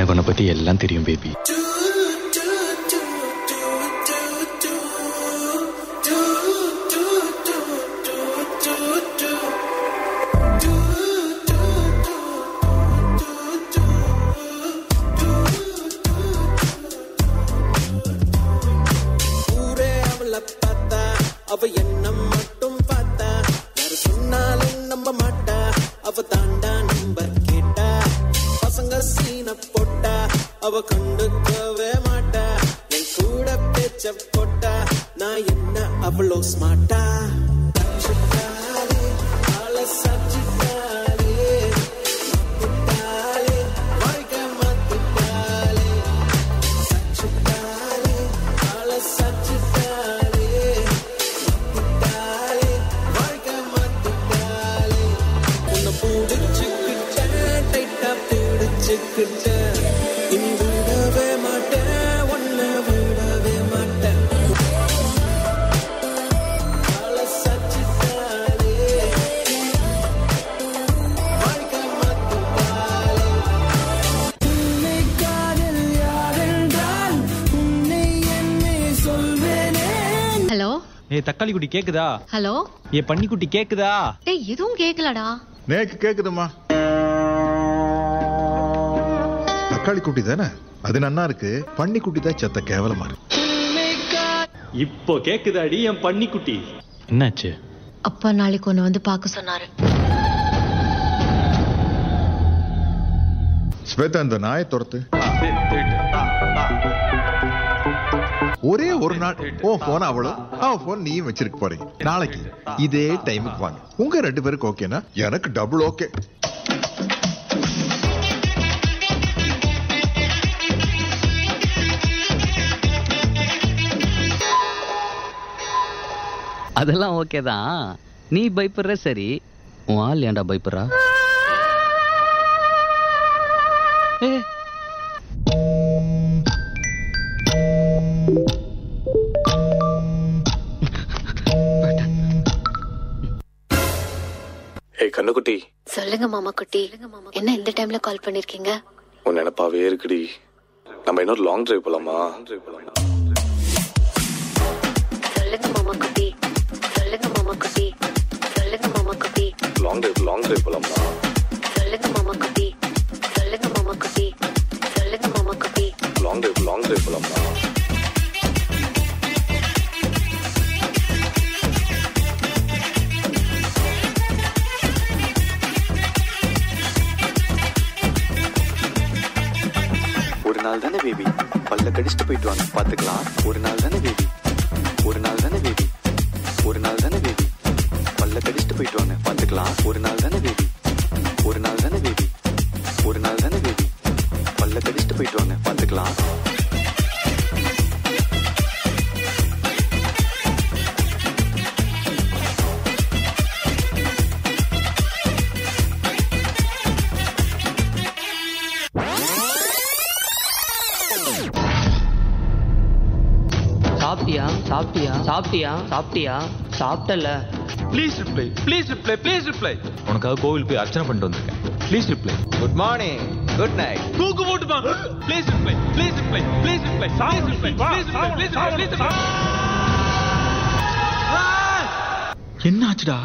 எனக்கு உன்னை பத்தி எல்லாம் தெரியும் பேபி அவ என்ன மட்டும் பார்த்தா. யாரு சொன்னாலும் நம்ப மாட்டா. அவ தாண்டா அவ கண்டுக்கவே மாட்டா. என் கூட பேச்ச போட்டா. நான் என்ன அவ்வளோ ஸ்மார்ட்டா ஆளை சாச்சிட்டாலே மாத்திட்டாலே ஏய் தக்காளி குட்டி கேக்குதா? ஹலோ? ஏ பன்னிக்குட்டி கேக்குதா? டேய் எதுவும் கேட்கலடா நேக்கு கேக்குதுமா தக்காளி குட்டி தானே? அது நன்னா இருக்கு. பன்னி குட்டி தான் செத்த கேவலமா இருக்கு. இப்போ கேக்குதாடி என் பன்னிக்குட்டி என்னாச்சு? அப்பா நாளைக்கு ஒன்று வந்து பார்க்க சொன்னாரு. ஸ்வேதா இந்த நாயை துரத்து. ஒரே ஒரு நாள். ஓ போன் அவளும் அவன் போன் நீயும் வச்சிருக்க போறீங்க. நாளைக்கு இதே டைமுக்கு வாங்க. உங்க ரெண்டு பேருக்கு ஓகேனா எனக்கு டபுள் ஓகே அதெல்லாம் ஓகே தான். நீ பயப்படுற சரி. உன் ஆள் ஏன்டா பயப்படுறா? ஏ கண்ணுக்குட்டி. சொல்லுங்க மாமா குட்டி என்ன இந்த டைம்ல கால் பண்ணிருக்கீங்க? உன் நினப்பாவே இருக்குடி. நம்ம இன்னொரு லாங் டிரைவ் போலாமா? சொல்லுங்க மாமா குட்டி சொல்லுங்க மாமா குட்டி சொல்லுங்க மாமா குட்டி லாங் டிரைவ் லாங் டிரைவ் போலாமா? நாள் தானே பேபி பல்ல கடிச்சிட்டு போயிட்டு வாங்க. பாத்துக்கலாம் ஒரு நாள் தானே பேபி ஒரு நாள் தானே பேபி ஒரு நாள் தானே பேபி பல்ல கடிச்சிட்டு போயிட்டு வாங்க. பாத்துக்கலாம் ஒரு நாள் தானே பேபி ஒரு நாள் தானே பேபி ஒரு நாள் தானே பேபி பல்ல கடிச்சிட்டு போயிட்டு வாங்க. பாத்துக்கலாம் சாப்பிட்டியா? சாப்பிட்டியா? சாப்பிட்டியா? சாப்பிட்டல. Please reply please reply please reply உனக்காக கோவில் போய் அர்ச்சனை பண்ணிட்டு வந்திருக்கேன். Please reply good morning good night தூக்கு போட்டுமா please reply please reply please reply please reply please reply please reply please என்ன ஆச்சுடா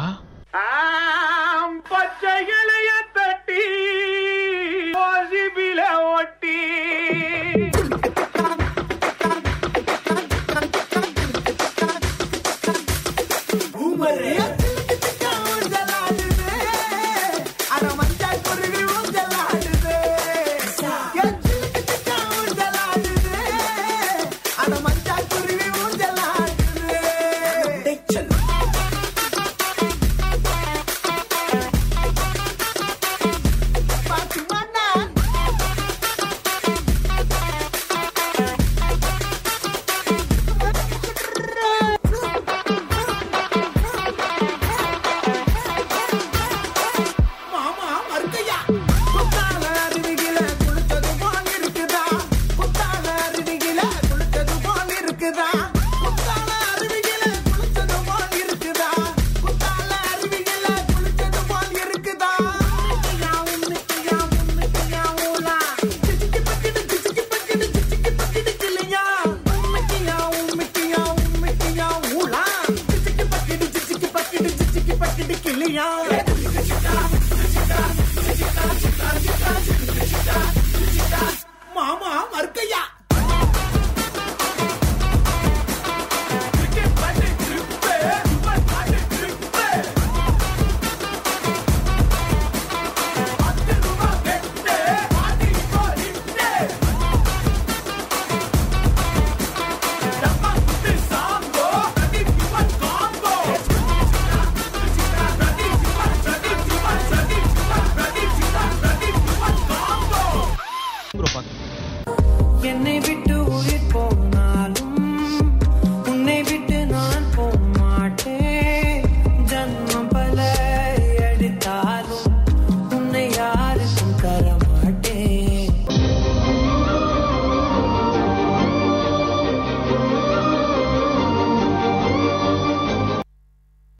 என்னை விட்டு உயிர் போ